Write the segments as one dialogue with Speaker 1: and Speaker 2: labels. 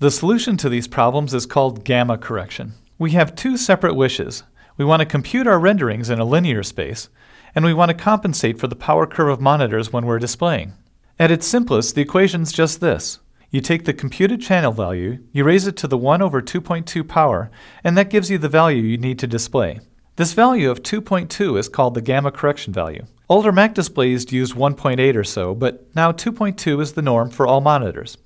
Speaker 1: The solution to these problems is called gamma correction. We have two separate wishes. We want to compute our renderings in a linear space, and we want to compensate for the power curve of monitors when we're displaying. At its simplest, the equation's just this. You take the computed channel value, you raise it to the 1 over 2.2 power, and that gives you the value you need to display. This value of 2.2 is called the gamma correction value. Older Mac displays used 1.8 or so, but now 2.2 is the norm for all monitors.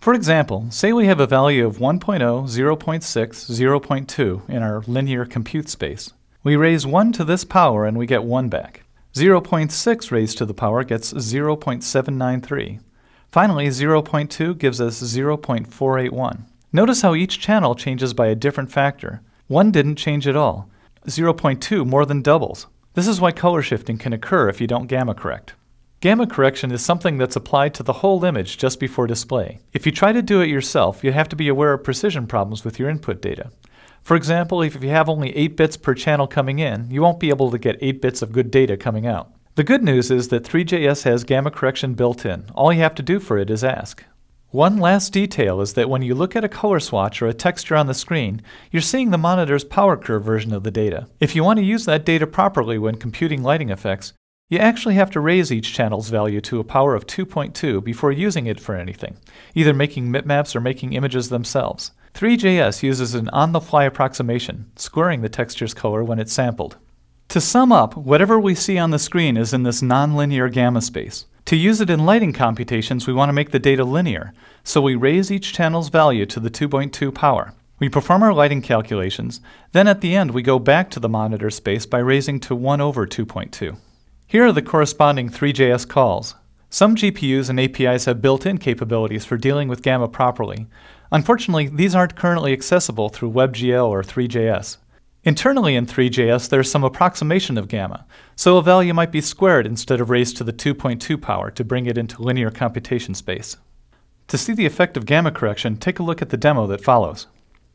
Speaker 1: For example, say we have a value of 1.0, 0.6, 0.2 in our linear compute space. We raise 1 to this power and we get 1 back. 0.6 raised to the power gets 0.793. Finally, 0.2 gives us 0.481. Notice how each channel changes by a different factor. 1 didn't change at all. 0.2 more than doubles. This is why color shifting can occur if you don't gamma correct. Gamma correction is something that's applied to the whole image just before display. If you try to do it yourself, you have to be aware of precision problems with your input data. For example, if you have only 8 bits per channel coming in, you won't be able to get 8 bits of good data coming out. The good news is that Three.js has gamma correction built in. All you have to do for it is ask. One last detail is that when you look at a color swatch or a texture on the screen, you're seeing the monitor's power curve version of the data. If you want to use that data properly when computing lighting effects, you actually have to raise each channel's value to a power of 2.2 before using it for anything, either making mipmaps or making images themselves. Three.js uses an on-the-fly approximation, squaring the texture's color when it's sampled. To sum up, whatever we see on the screen is in this nonlinear gamma space. To use it in lighting computations, we want to make the data linear, so we raise each channel's value to the 2.2 power. We perform our lighting calculations, then at the end we go back to the monitor space by raising to 1 over 2.2. Here are the corresponding Three.js calls. Some GPUs and APIs have built-in capabilities for dealing with Gamma properly. Unfortunately, these aren't currently accessible through WebGL or Three.js. Internally in Three.js, there's some approximation of Gamma, so a value might be squared instead of raised to the 2.2 power to bring it into linear computation space. To see the effect of gamma correction, take a look at the demo that follows.